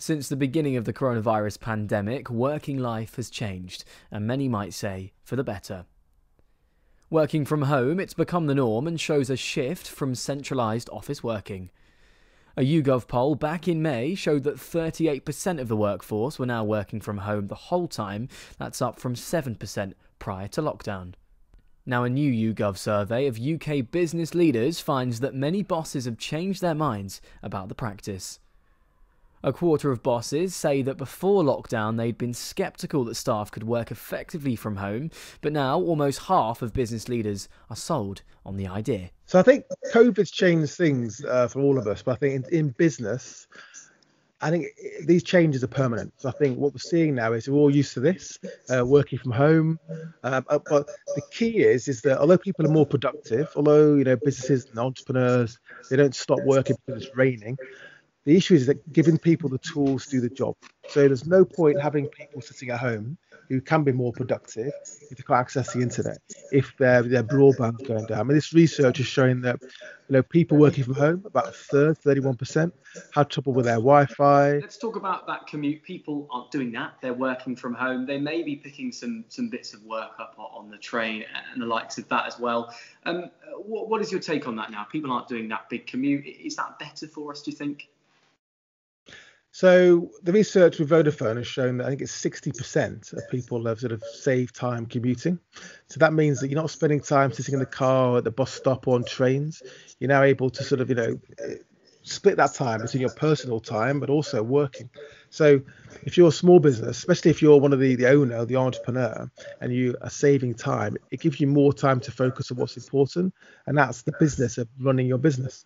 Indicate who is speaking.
Speaker 1: Since the beginning of the coronavirus pandemic, working life has changed, and many might say for the better. Working from home, it's become the norm and shows a shift from centralised office working. A YouGov poll back in May showed that 38% of the workforce were now working from home the whole time. That's up from 7% prior to lockdown. Now, a new YouGov survey of UK business leaders finds that many bosses have changed their minds about the practice. A quarter of bosses say that before lockdown they'd been sceptical that staff could work effectively from home, but now almost half of business leaders are sold on the idea.
Speaker 2: So I think COVID's changed things uh, for all of us, but I think in, in business, I think these changes are permanent. So I think what we're seeing now is we're all used to this, uh, working from home. Um, uh, but the key is is that although people are more productive, although you know businesses and entrepreneurs they don't stop working because it's raining, the issue is that giving people the tools to do the job. So there's no point having people sitting at home who can be more productive if they can't access the internet, if their their broadband's going down. I mean, this research is showing that you know people working from home, about a third, 31%, had trouble with their Wi-Fi.
Speaker 3: Let's talk about that commute. People aren't doing that. They're working from home. They may be picking some some bits of work up on the train and the likes of that as well. Um, what, what is your take on that now? People aren't doing that big commute. Is that better for us? Do you think?
Speaker 2: So the research with Vodafone has shown that I think it's 60% of people have sort of saved time commuting. So that means that you're not spending time sitting in the car at the bus stop or on trains. You're now able to sort of, you know, split that time between your personal time but also working. So if you're a small business, especially if you're one of the, the owner, the entrepreneur, and you are saving time, it gives you more time to focus on what's important. And that's the business of running your business.